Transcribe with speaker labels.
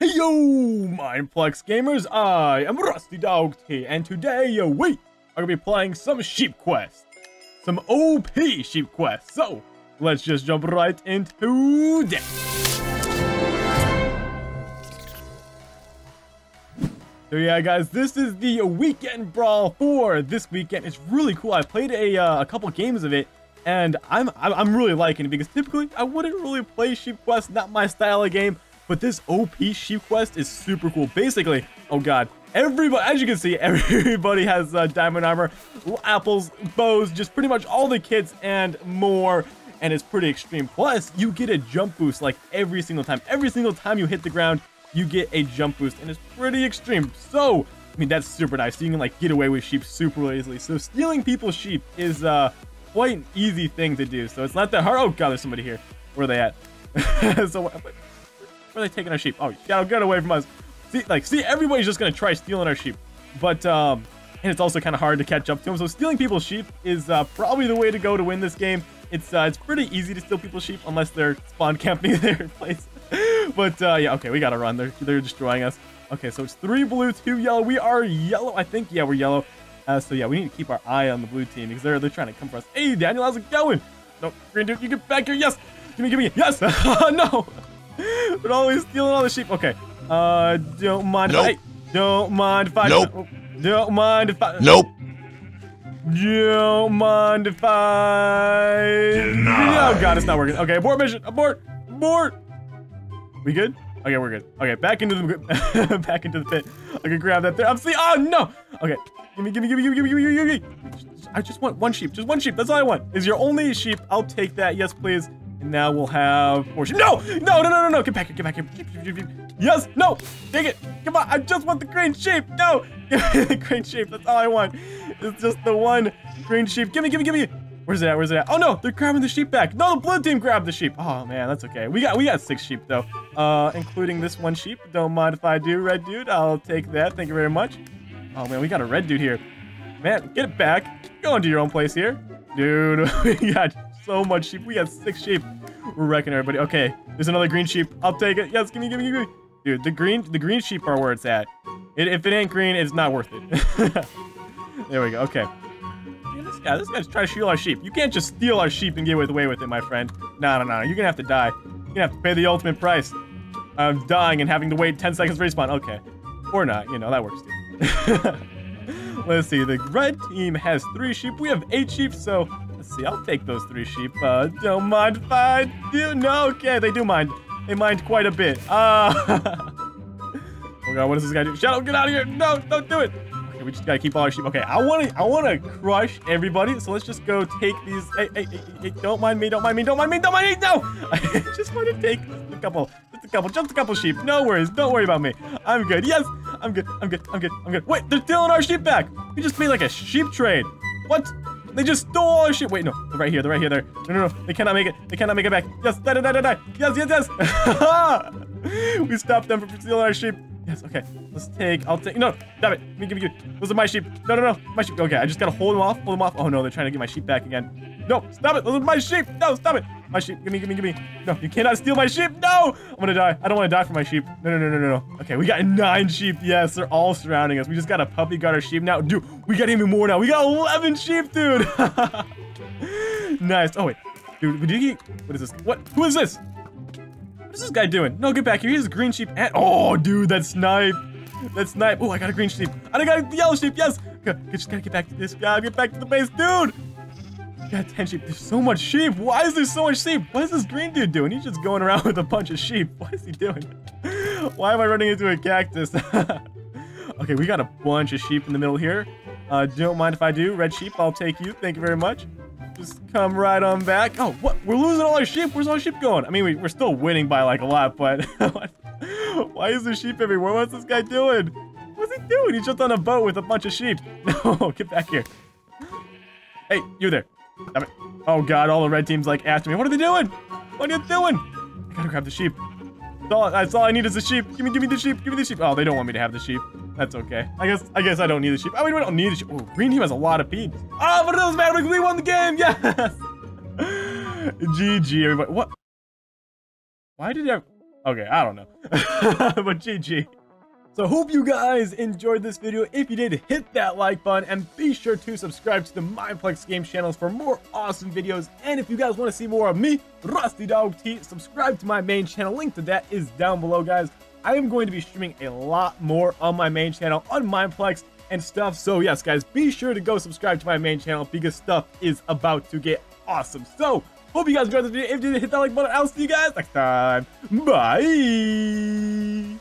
Speaker 1: Hey yo, Mineplex gamers, I am Rusty Dog T, and today we are gonna be playing some Sheep Quest. Some OP Sheep Quest. So, let's just jump right into that. So yeah, guys, this is the weekend brawl for this weekend. It's really cool. I played a, uh, a couple games of it, and I'm, I'm really liking it because typically I wouldn't really play Sheep Quest, not my style of game. But this OP Sheep Quest is super cool. Basically, oh god, everybody, as you can see, everybody has uh, diamond armor, apples, bows, just pretty much all the kits and more. And it's pretty extreme. Plus, you get a jump boost like every single time. Every single time you hit the ground, you get a jump boost. And it's pretty extreme. So, I mean, that's super nice. So you can like get away with sheep super easily. So stealing people's sheep is uh, quite an easy thing to do. So it's not that hard. Oh god, there's somebody here. Where are they at? so where are they taking our sheep? Oh, yeah, get away from us. See, like, see, everybody's just gonna try stealing our sheep. But, um, and it's also kind of hard to catch up to them. So stealing people's sheep is uh, probably the way to go to win this game. It's uh, it's pretty easy to steal people's sheep unless they're spawn camping their place. but uh, yeah, okay, we gotta run. They're they're destroying us. Okay, so it's three blue, two yellow. We are yellow, I think. Yeah, we're yellow. Uh, so yeah, we need to keep our eye on the blue team because they're they're trying to come for us. Hey, Daniel, how's it going? No, green dude, you get back here. Yes, give me, give me. Yes. no. They're always stealing all the sheep. Okay. Uh, don't mind
Speaker 2: nope.
Speaker 1: if I... Don't mind if I...
Speaker 2: Nope.
Speaker 1: Don't mind if I...
Speaker 2: Nope.
Speaker 1: Don't mind if I...
Speaker 2: Denied.
Speaker 1: Oh, God, it's not working. Okay, abort mission. Abort. Abort. We good? Okay, we're good. Okay, back into the back into the pit. I can grab that there. I'm seeing. Oh no. Okay, give me, give me, give me, give me, give me, give me, give me. I just want one sheep. Just one sheep. That's all I want. Is your only sheep? I'll take that. Yes, please. Now we'll have sheep. No! No, no, no, no, no! Get back here, get back here. Yes! No! Dang it! Come on! I just want the green sheep! No! Give me the green sheep. That's all I want. It's just the one green sheep. Give me, give me, give me! Where's it at? Where's it at? Oh no! They're grabbing the sheep back! No, the blue team grabbed the sheep! Oh man, that's okay. We got we got six sheep though. Uh, including this one sheep. Don't mind if I do, red dude. I'll take that. Thank you very much. Oh man, we got a red dude here. Man, get it back. Go into your own place here. Dude, we got so much sheep. We got six sheep. We're wrecking everybody. Okay, there's another green sheep. I'll take it. Yes, give me, give me, give me. Dude, the green, the green sheep are where it's at. It, if it ain't green, it's not worth it. there we go. Okay. this guy, this guy's trying to steal our sheep. You can't just steal our sheep and get away with it, my friend. No, no, no. You're gonna have to die. You're gonna have to pay the ultimate price. I'm dying and having to wait 10 seconds respawn. Okay. Or not. You know, that works too. Let's see. The red team has three sheep. We have eight sheep, so See, I'll take those three sheep. Uh, don't mind if I do. No, okay, they do mind. They mind quite a bit. Uh, oh god, what does this guy do? Shadow, get out of here! No, don't do it! Okay, we just gotta keep all our sheep. Okay, I wanna, I wanna crush everybody, so let's just go take these. Hey, hey, hey, hey, don't mind me, don't mind me, don't mind me, don't mind me, no! I just wanna take a couple, just a couple, just a couple sheep. No worries, don't worry about me. I'm good, yes! I'm good, I'm good, I'm good, I'm good. Wait, they're stealing our sheep back! We just made like a sheep trade. What? They just stole our shit. Wait, no. They're right here. They're right here. There. No, no, no. They cannot make it. They cannot make it back. Yes. Die, die, die, die. Yes, yes, yes. we stopped them from stealing our sheep. Yes, okay. Let's take, I'll take, no, damn it. Give me, give me. Those are my sheep. No, no, no. My sheep. Okay, I just gotta hold them off, hold them off. Oh no, they're trying to get my sheep back again. No, stop it. Those are my sheep. No, stop it. My sheep. Give me, give me, give me. No, you cannot steal my sheep. No! I'm gonna die. I don't want to die for my sheep. No, no, no, no, no, no. Okay, we got nine sheep. Yes, they're all surrounding us. We just got a puppy guard our sheep now. Dude, we got even more now. We got 11 sheep, dude. nice. Oh, wait. Dude, did he... What is this? What? Who is this? What is this guy doing? No, get back here. He's a green sheep. And, oh, dude, that snipe. That snipe. Oh, I got a green sheep. I got a yellow sheep. Yes. Okay, just gotta get back to this guy. Get back to the base. Dude. Got 10 sheep. There's so much sheep. Why is there so much sheep? What is this green dude doing? He's just going around with a bunch of sheep. What is he doing? Why am I running into a cactus? okay, we got a bunch of sheep in the middle here. Uh, don't mind if I do. Red sheep, I'll take you. Thank you very much. Just come right on back. Oh, what? We're losing all our sheep. Where's all our sheep going? I mean, we, are still winning by like a lot, but why is there sheep everywhere? What's this guy doing? What's he doing? He jumped on a boat with a bunch of sheep. No, get back here. Hey, you there. Oh god, all the red team's like after me. What are they doing? What are you doing? I gotta grab the sheep. That's all, that's all I need is the sheep. Give me, give me the sheep. Give me the sheep. Oh, they don't want me to have the sheep. That's okay. I guess, I guess I don't need the sheep. I mean, we don't need the sheep. Oh, green team has a lot of peeps. Oh, but it doesn't matter because we won the game. Yes. GG, everybody. What? Why did I? Okay, I don't know. but GG. So hope you guys enjoyed this video. If you did, hit that like button and be sure to subscribe to the Mineplex Games channels for more awesome videos. And if you guys want to see more of me, RustyDawgT, subscribe to my main channel. Link to that is down below, guys. I am going to be streaming a lot more on my main channel on Mineplex and stuff. So yes, guys, be sure to go subscribe to my main channel because stuff is about to get awesome. So hope you guys enjoyed this video. If you did, hit that like button. I'll see you guys next time. Bye.